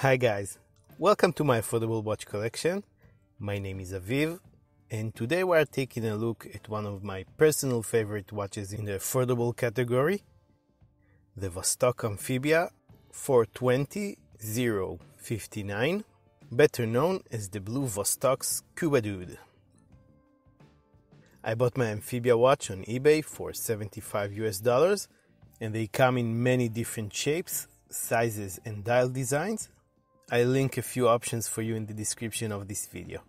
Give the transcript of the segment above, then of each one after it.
Hi guys, welcome to my affordable watch collection. My name is Aviv, and today we are taking a look at one of my personal favorite watches in the affordable category, the Vostok Amphibia 420 059, better known as the Blue Vostok's Scuba Dude. I bought my Amphibia watch on eBay for 75 US dollars, and they come in many different shapes, sizes, and dial designs. I'll link a few options for you in the description of this video.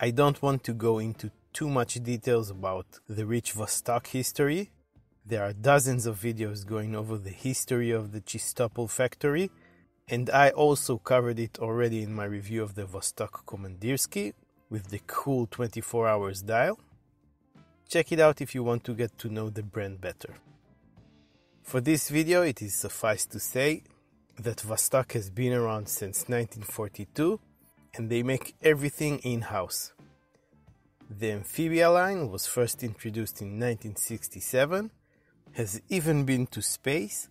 I don't want to go into too much details about the rich Vostok history. There are dozens of videos going over the history of the Chistopol factory, and I also covered it already in my review of the Vostok Komandirsky with the cool 24 hours dial. Check it out if you want to get to know the brand better. For this video, it is suffice to say that Vostok has been around since 1942 and they make everything in house. The Amphibia line was first introduced in 1967, has even been to space,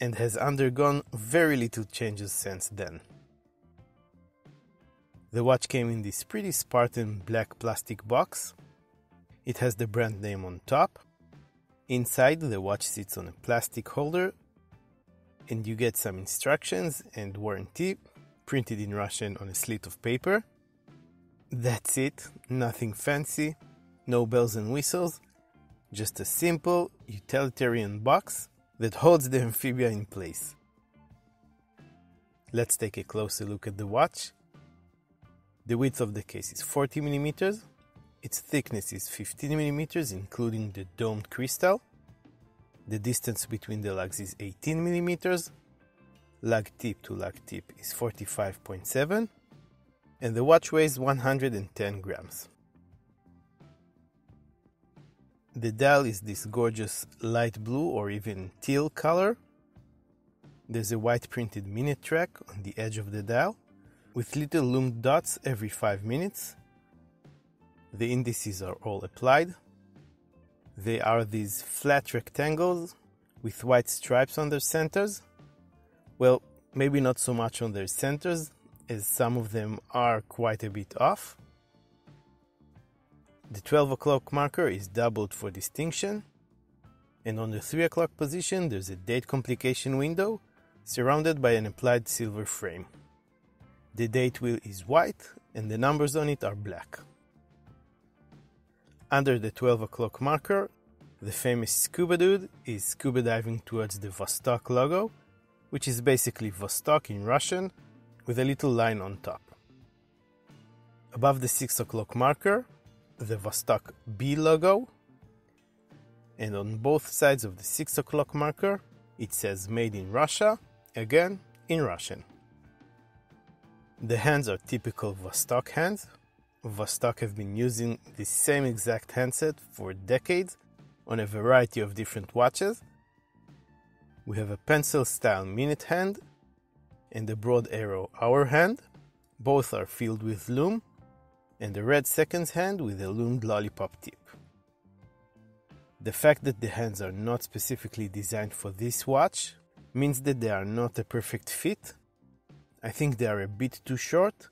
and has undergone very little changes since then. The watch came in this pretty Spartan black plastic box. It has the brand name on top. Inside, the watch sits on a plastic holder, and you get some instructions and warranty printed in Russian on a slip of paper. That's it, nothing fancy, no bells and whistles, just a simple utilitarian box that holds the amphibia in place. Let's take a closer look at the watch. The width of the case is 40 millimeters. Its thickness is 15 millimeters, including the domed crystal. The distance between the lugs is 18 millimeters. Lug tip to lug tip is 45.7, and the watch weighs 110 grams. The dial is this gorgeous light blue or even teal color. There's a white printed minute track on the edge of the dial with little lumed dots every 5 minutes. The indices are all applied. They are these flat rectangles with white stripes on their centers. Well, maybe not so much on their centers, as some of them are quite a bit off. The 12 o'clock marker is doubled for distinction, and on the 3 o'clock position there's a date complication window surrounded by an applied silver frame. The date wheel is white and the numbers on it are black. Under the 12 o'clock marker, the famous scuba dude is scuba diving towards the Vostok logo, which is basically Vostok in Russian with a little line on top. Above the 6 o'clock marker, the Vostok B logo, and on both sides of the 6 o'clock marker, it says Made in Russia, again in Russian. The hands are typical Vostok hands. Vostok have been using the same exact handset for decades on a variety of different watches. We have a pencil style minute hand and a broad arrow hour hand. Both are filled with lume, and a red seconds hand with a lumed lollipop tip. The fact that the hands are not specifically designed for this watch means that they are not a perfect fit. I think they are a bit too short,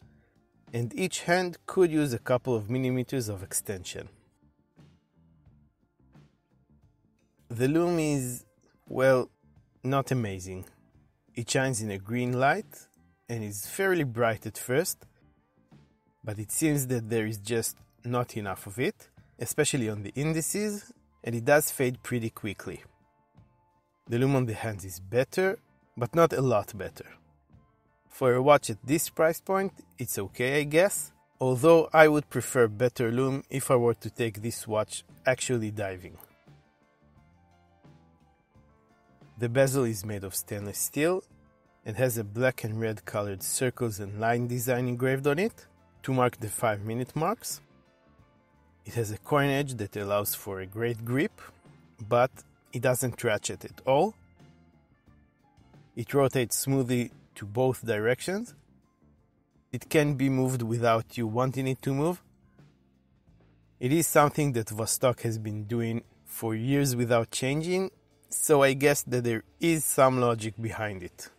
and each hand could use a couple of millimeters of extension. The lume is, well, not amazing. It shines in a green light and is fairly bright at first, but it seems that there is just not enough of it, especially on the indices, and it does fade pretty quickly. The lume on the hands is better, but not a lot better. For a watch at this price point, it's okay, I guess, although I would prefer better lume if I were to take this watch actually diving. The bezel is made of stainless steel and has a black and red colored circles and line design engraved on it to mark the 5 minute marks. It has a coin edge that allows for a great grip, but it doesn't ratchet at all. It rotates smoothly to both directions. It can be moved without you wanting it to move. It is something that Vostok has been doing for years without changing, so I guess that there is some logic behind it.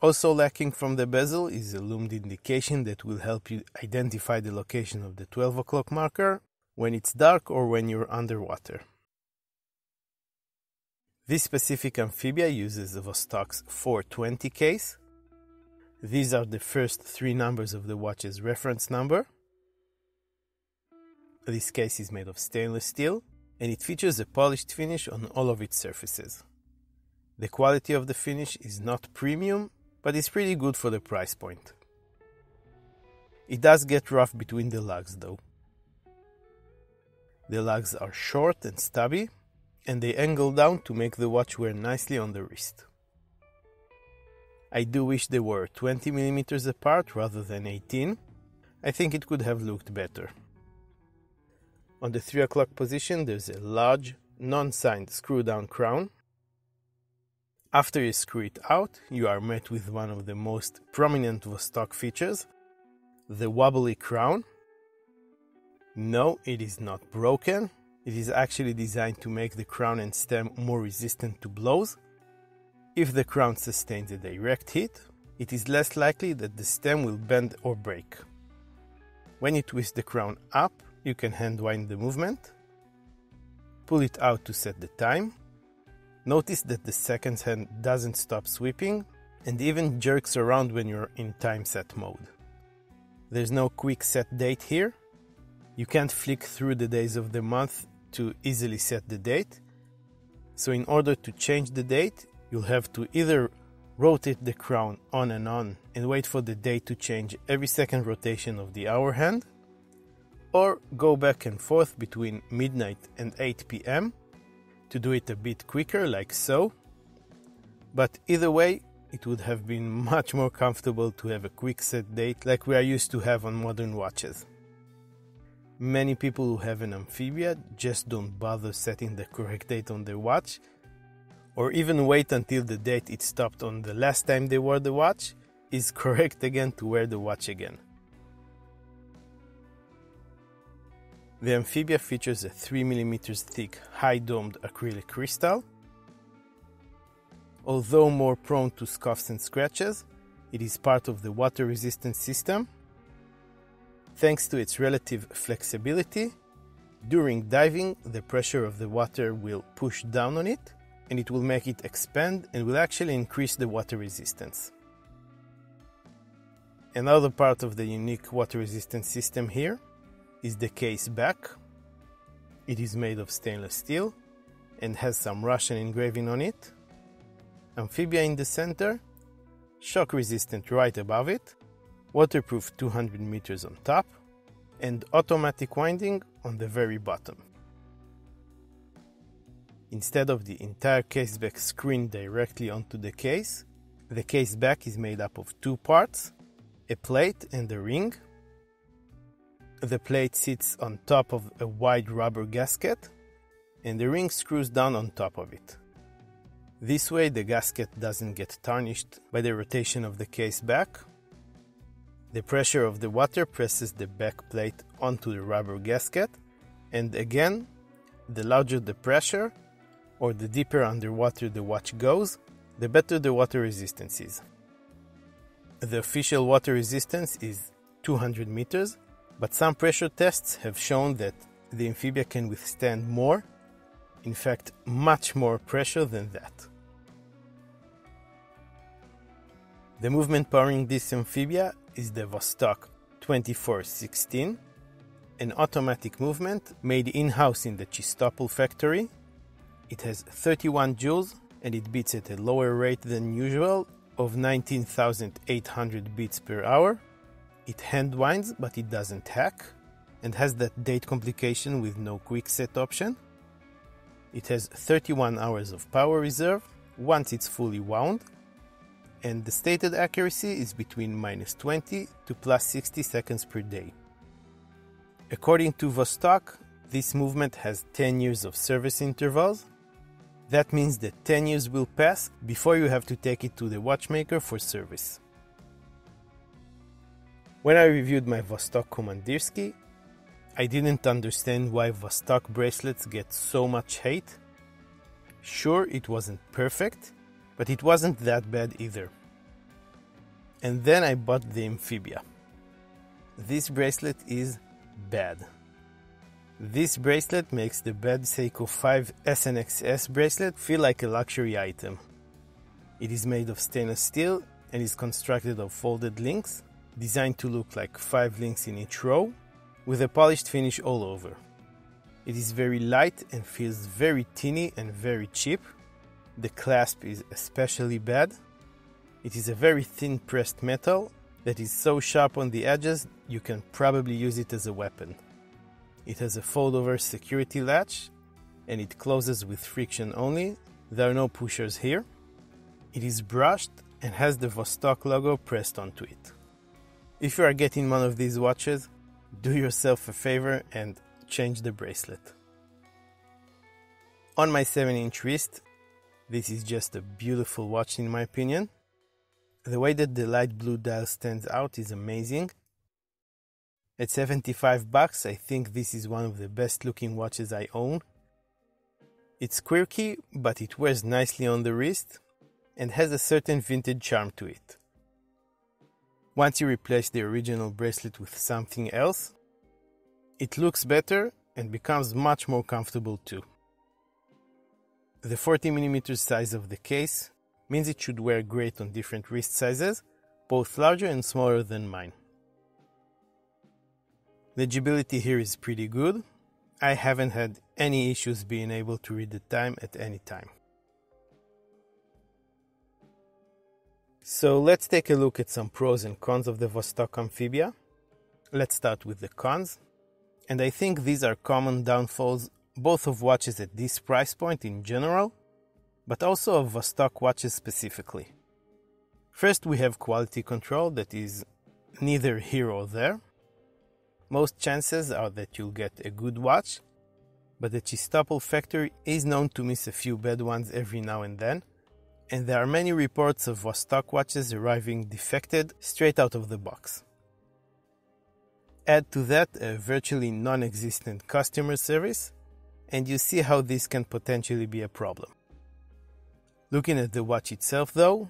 Also lacking from the bezel is a lumed indication that will help you identify the location of the 12 o'clock marker when it's dark or when you're underwater. This specific amphibia uses the Vostok's 420 case. These are the first three numbers of the watch's reference number. This case is made of stainless steel and it features a polished finish on all of its surfaces. The quality of the finish is not premium, but it's pretty good for the price point. It does get rough between the lugs though. The lugs are short and stubby, and they angle down to make the watch wear nicely on the wrist. I do wish they were 20 millimeters apart rather than 18. I think it could have looked better. On the 3 o'clock position, there's a large, non signed screw down crown. After you screw it out, you are met with one of the most prominent Vostok features the wobbly crown. No, it is not broken, it is actually designed to make the crown and stem more resistant to blows. If the crown sustains a direct hit, it is less likely that the stem will bend or break. When you twist the crown up, you can hand wind the movement. Pull it out to set the time. Notice that the seconds hand doesn't stop sweeping and even jerks around when you're in time set mode. There's no quick set date here. You can't flick through the days of the month to easily set the date. So in order to change the date, you'll have to either rotate the crown on and on and wait for the date to change every second rotation of the hour hand, or go back and forth between midnight and 8 pm to do it a bit quicker, like so. But either way, it would have been much more comfortable to have a quick set date like we are used to have on modern watches. Many people who have an amphibia just don't bother setting the correct date on their watch, or even wait until the date it stopped on the last time they wore the watch is correct again to wear the watch again. The amphibia features a 3mm thick high domed acrylic crystal. Although more prone to scuffs and scratches, it is part of the water resistant system Thanks to its relative flexibility, during diving, the pressure of the water will push down on it and it will make it expand and will actually increase the water resistance. Another part of the unique water resistant system here is the case back. It is made of stainless steel and has some Russian engraving on it. Amphibia in the center, shock resistant right above it, waterproof 200 meters on top, and automatic winding on the very bottom. Instead of the entire case back screwing directly onto the case, the case back is made up of two parts a plate and a ring. The plate sits on top of a wide rubber gasket, and the ring screws down on top of it. This way, the gasket doesn't get tarnished by the rotation of the case back the pressure of the water presses the back plate onto the rubber gasket, and again, the larger the pressure, or the deeper underwater the watch goes, the better the water resistance is. The official water resistance is 200 meters, but some pressure tests have shown that the amphibia can withstand more, in fact, much more pressure than that. The movement powering this amphibia is the Vostok 2416, an automatic movement made in-house in the Chistopol factory. It has 31 jewels and it beats at a lower rate than usual of 19,800 beats per hour. It hand winds, but it doesn't hack, and has that date complication with no quick set option. It has 31 hours of power reserve once it's fully wound, and the stated accuracy is between minus 20 to plus 60 seconds per day. According to Vostok, this movement has 10 years of service intervals. That means that 10 years will pass before you have to take it to the watchmaker for service. When I reviewed my Vostok Komandirsky, I didn't understand why Vostok bracelets get so much hate. Sure, it wasn't perfect, but it wasn't that bad either. and then I bought the Amphibia. This bracelet is bad. This bracelet makes the bad Seiko 5 SNXS bracelet feel like a luxury item. It is made of stainless steel and is constructed of folded links, designed to look like 5 links in each row, with a polished finish all over. It is very light and feels very teeny and very cheap. The clasp is especially bad. It is a very thin pressed metal that is so sharp on the edges you can probably use it as a weapon. It has a fold over security latch and it closes with friction only. There are no pushers here. It is brushed and has the Vostok logo pressed onto it. If you are getting one of these watches, do yourself a favor and change the bracelet. On my 7 inch wrist, this is just a beautiful watch in my opinion. The way that the light blue dial stands out is amazing. At 75 bucks, I think this is one of the best looking watches I own. It's quirky, but it wears nicely on the wrist and has a certain vintage charm to it. Once you replace the original bracelet with something else, it looks better and becomes much more comfortable too. The 40mm size of the case means it should wear great on different wrist sizes, both larger and smaller than mine. Legibility here is pretty good. I haven't had any issues being able to read the time at any time. So let's take a look at some pros and cons of the Vostok Amphibia. Let's start with the cons. And I think these are common downfalls both of watches at this price point in general but also of Vostok watches specifically. First, we have quality control that is neither here or there. Most chances are that you'll get a good watch, but the Chistopol factory is known to miss a few bad ones every now and then, and there are many reports of Vostok watches arriving defected straight out of the box. Add to that a virtually non existent customer service, and you see how this can potentially be a problem. Looking at the watch itself though,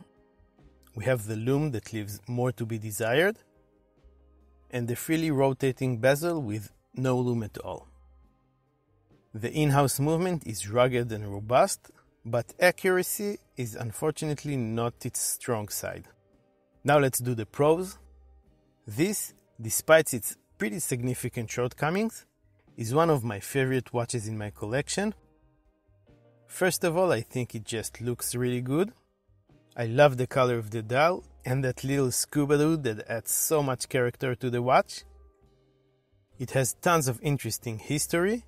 we have the lume that leaves more to be desired, and the freely rotating bezel with no lume at all. The in-house movement is rugged and robust, but accuracy is unfortunately not its strong side. Now let's do the pros. This, despite its pretty significant shortcomings, is one of my favorite watches in my collection First of all, I think it just looks really good. I love the color of the dial and that little scuba dude that adds so much character to the watch. It has tons of interesting history.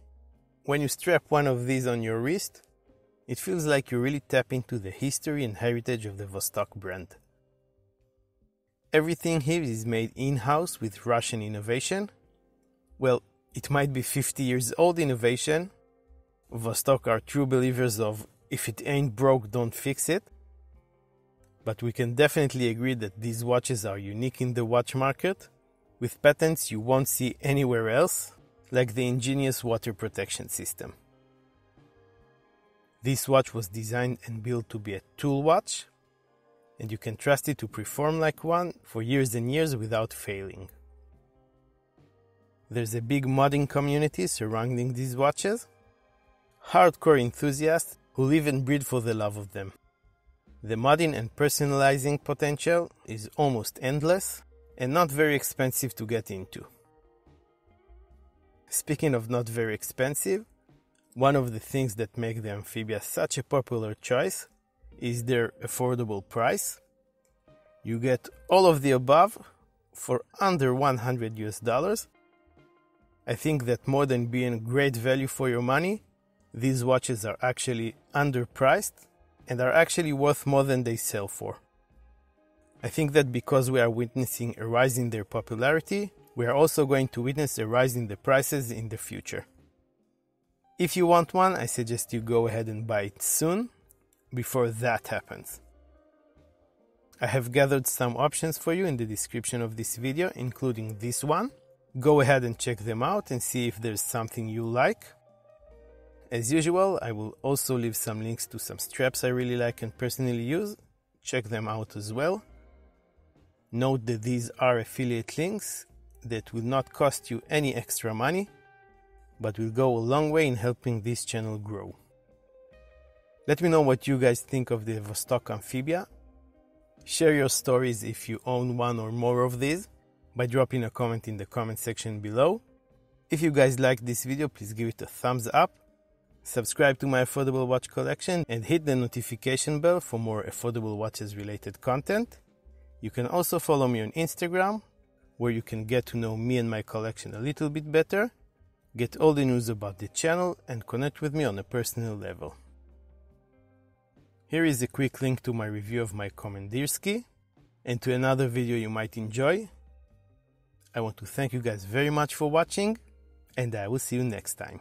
When you strap one of these on your wrist, it feels like you really tap into the history and heritage of the Vostok brand. Everything here is made in house with Russian innovation. Well, it might be 50 years old innovation, Vostok are true believers of if it ain't broke, don't fix it. But we can definitely agree that these watches are unique in the watch market, with patents you won't see anywhere else, like the ingenious water protection system. This watch was designed and built to be a tool watch, and you can trust it to perform like one for years and years without failing. There's a big modding community surrounding these watches, hardcore enthusiasts who live and breathe for the love of them. The modding and personalizing potential is almost endless and not very expensive to get into. Speaking of not very expensive, one of the things that make the Amphibia such a popular choice is their affordable price. You get all of the above for under 100 US dollars. I think that more than being great value for your money, these watches are actually underpriced and are actually worth more than they sell for. I think that because we are witnessing a rise in their popularity, we are also going to witness a rise in the prices in the future. If you want one, I suggest you go ahead and buy it soon before that happens. I have gathered some options for you in the description of this video, including this one. Go ahead and check them out and see if there's something you like as usual, I will also leave some links to some straps I really like and personally use. Check them out as well. Note that these are affiliate links that will not cost you any extra money, but will go a long way in helping this channel grow. Let me know what you guys think of the Vostok Amphibia. Share your stories if you own one or more of these by dropping a comment in the comment section below. If you guys like this video, please give it a thumbs up, subscribe to my affordable watch collection, and hit the notification bell for more affordable watches related content. You can also follow me on Instagram, where you can get to know me and my collection a little bit better, get all the news about the channel, and connect with me on a personal level. Here is a quick link to my review of my Komandirsky and to another video you might enjoy. I want to thank you guys very much for watching and I will see you next time.